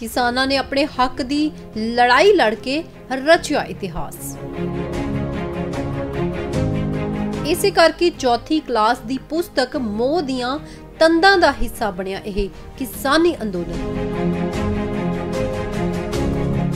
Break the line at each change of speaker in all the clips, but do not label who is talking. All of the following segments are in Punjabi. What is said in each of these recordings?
ਕਿਸਾਨਾਂ ਨੇ ਆਪਣੇ ਹੱਕ ਦੀ ਲੜਾਈ ਲੜ ਕੇ ਰਚਿਆ ਇਤਿਹਾਸ। ਇਸੇ ਕਰਕੇ ਚੌਥੀ ਕਲਾਸ ਦੀ ਪੁਸਤਕ ਮੋਹ ਦੀਆਂ ਤੰਦਾਂ ਦਾ ਹਿੱਸਾ ਬਣਿਆ ਇਹ ਕਿਸਾਨੀ ਅੰਦੋਲਨ।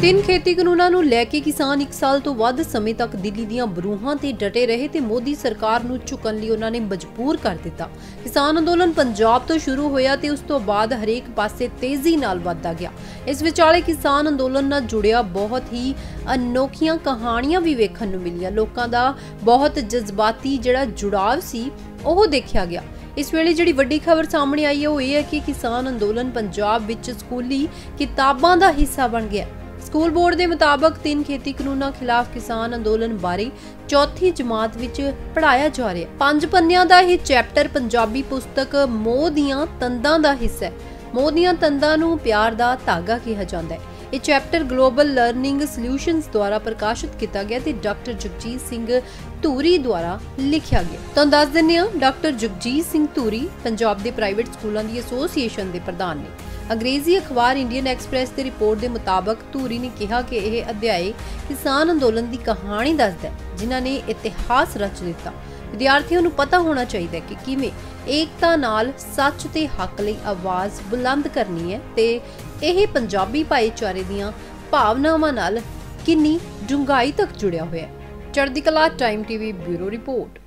ਤਿੰਨ ਖੇਤੀ ਕਾਨੂੰਨਾਂ ਨੂੰ ਲੈ ਕੇ ਕਿਸਾਨ 1 ਸਾਲ ਤੋਂ ਵੱਧ ਸਮੇਂ ਤੱਕ ਦਿੱਲੀ ਦੀਆਂ ਬਰੂਹਾਂ ਤੇ ਡਟੇ ਰਹੇ ਤੇ ਮੋਦੀ ਸਰਕਾਰ ਨੂੰ ਝੁਕਣ ਲਈ ਉਹਨਾਂ ਨੇ ਮਜਬੂਰ ਕਰ ਦਿੱਤਾ। ਕਿਸਾਨ ਅੰਦੋਲਨ ਪੰਜਾਬ ਤੋਂ ਸ਼ੁਰੂ ਹੋਇਆ ਤੇ ਉਸ ਤੋਂ ਬਾਅਦ ਹਰੇਕ ਪਾਸੇ ਤੇਜ਼ੀ ਨਾਲ ਵੱਧਦਾ ਗਿਆ। ਇਸ ਵਿਚਾਲੇ ਕਿਸਾਨ ਅੰਦੋਲਨ ਨਾਲ ਜੁੜਿਆ ਬਹੁਤ ਹੀ ਅਨੋਖੀਆਂ ਕਹਾਣੀਆਂ ਵੀ ਵੇਖਣ ਨੂੰ ਮਿਲੀਆਂ। ਲੋਕਾਂ ਦਾ ਬਹੁਤ ਜਜ਼ਬਾਤੀ ਜਿਹੜਾ ਜੁੜਾਵ ਸੀ, ਉਹ ਦੇਖਿਆ ਗਿਆ। ਇਸ ਵੇਲੇ ਜਿਹੜੀ ਵੱਡੀ ਖਬਰ ਸਾਹਮਣੇ ਆਈ ਹੈ, ਉਹ ਇਹ ਹੈ ਕਿ ਕਿਸਾਨ ਅੰਦੋਲਨ ਪੰਜਾਬ ਵਿੱਚ ਸਕੂਲੀ ਕਿਤਾਬਾਂ ਦਾ ਹਿੱਸਾ ਬਣ ਗਿਆ ਸਕੂਲ ਬੋਰਡ ਦੇ ਮੁਤਾਬਕ ਤਿੰਨ ਖੇਤੀ ਕਾਨੂੰਨਾਂ ਖਿਲਾਫ ਕਿਸਾਨ ਅੰਦੋਲਨ ਬਾਰੇ ਚੌਥੀ ਜਮਾਤ ਵਿੱਚ ਪੜਾਇਆ ਜਾ ਰਿਹਾ ਹੈ। ਪੰਜ ਪੰਨਿਆਂ ਦਾ ਇਹ ਚੈਪਟਰ ਪੰਜਾਬੀ ਪੁਸਤਕ ਮੋਹ ਦੀਆਂ ਤੰਦਾਂ ਦਾ ਹਿੱਸਾ ਹੈ। ਮੋਹ ਦੀਆਂ ਤੰਦਾਂ ਨੂੰ ਪਿਆਰ ਦਾ ਧਾਗਾ ਕਿਹਾ ਜਾਂਦਾ ਹੈ। ਇਹ ਚੈਪਟਰ ਗਲੋਬਲ ਲਰਨਿੰਗ ਸੋਲਿਊਸ਼ਨਸ ਦੁਆਰਾ ਪ੍ਰਕਾਸ਼ਿਤ ਕੀਤਾ ਗਿਆ ਤੇ ਡਾਕਟਰ ਜਗਜੀਤ ਸਿੰਘ ਧੂਰੀ ਦੁਆਰਾ ਲਿਖਿਆ ਗਿਆ। ਤੁਹਾਨੂੰ ਦੱਸ ਦਿੰਦੇ ਹਾਂ, ਡਾਕਟਰ ਜਗਜੀਤ ਸਿੰਘ ਧੂਰੀ ਪੰਜਾਬ ਦੇ ਪ੍ਰਾਈਵੇਟ ਸਕੂਲਾਂ ਦੀ ਐਸੋਸੀਏਸ਼ਨ ਦੇ ਪ੍ਰਧਾਨ ਨੇ। ਅੰਗਰੇਜ਼ੀ ਅਖਬਾਰ ਇੰਡੀਅਨ ਐਕਸਪ੍ਰੈਸ ਦੀ ਰਿਪੋਰਟ ਦੇ ਮੁਤਾਬਕ ਧੂਰੀ ਨੇ ਕਿਹਾ ਕਿ ਇਹ ਅਧਿਆਇ ਕਿਸਾਨ ਅੰਦੋਲਨ ਦੀ ਕਹਾਣੀ ਦੱਸਦਾ ਹੈ, ਜਿਨ੍ਹਾਂ ਨੇ ਇਤਿਹਾਸ ਰਚ ਦਿੱਤਾ। ਵਿਦਿਆਰਥੀਆਂ ਨੂੰ ਪਤਾ ਹੋਣਾ ਚਾਹੀਦਾ ਹੈ ਕਿ ਕਿਵੇਂ ਏਕਤਾ ਨਾਲ ਸੱਚ ਤੇ ਹੱਕ ਲਈ ਆਵਾਜ਼ ਬੁਲੰਦ ਕਰਨੀ ਹੈ ਤੇ ਇਹ ਪੰਜਾਬੀ ਭਾਈਚਾਰੇ ਦੀਆਂ ਭਾਵਨਾਵਾਂ ਨਾਲ ਕਿੰਨੀ ਡੂੰਘਾਈ ਤੱਕ ਜੁੜਿਆ ਹੋਇਆ ਹੈ। ਚੜ੍ਹਦੀ ਕਲਾ ਟਾਈਮ ਟੀਵੀ ਬਿਊਰੋ ਰਿਪੋਰਟ।